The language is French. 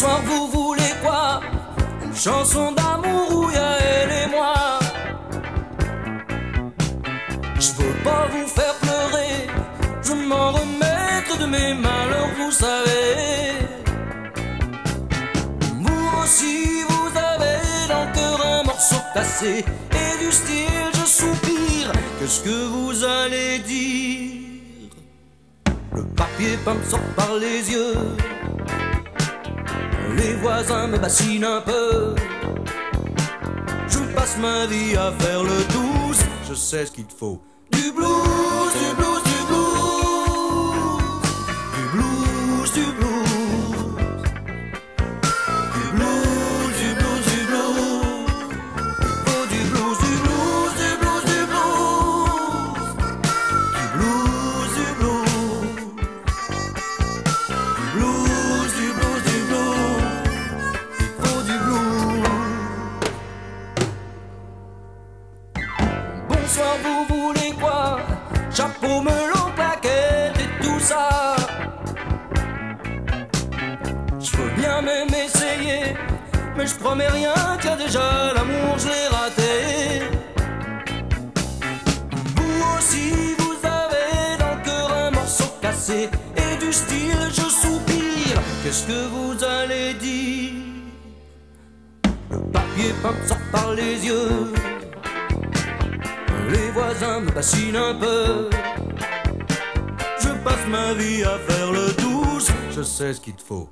Bonsoir, vous voulez quoi? Une chanson d'amour où y a elle et moi. Je veux pas vous faire pleurer, je m'en remettre de mes malheurs, vous savez. Vous aussi, vous avez dans le cœur un morceau cassé et du style je soupire. Qu'est-ce que vous allez dire? Le papier peint me sort par les yeux. Les voisins me bassinent un peu. Je passe ma vie à faire le douce. Je sais ce qu'il faut. Du blues, du blues. Bonsoir, vous voulez quoi? Chapeau, melon, plaquette et tout ça. Je veux bien même essayer, mais je promets rien, car déjà l'amour je l'ai raté. Vous aussi, vous avez dans le cœur un morceau cassé et du style je soupire. Qu'est-ce que vous allez dire? Le papier peint sort par les yeux. Me bassinent un peu. Je passe ma vie à faire le douce. Je sais ce qu'il te faut.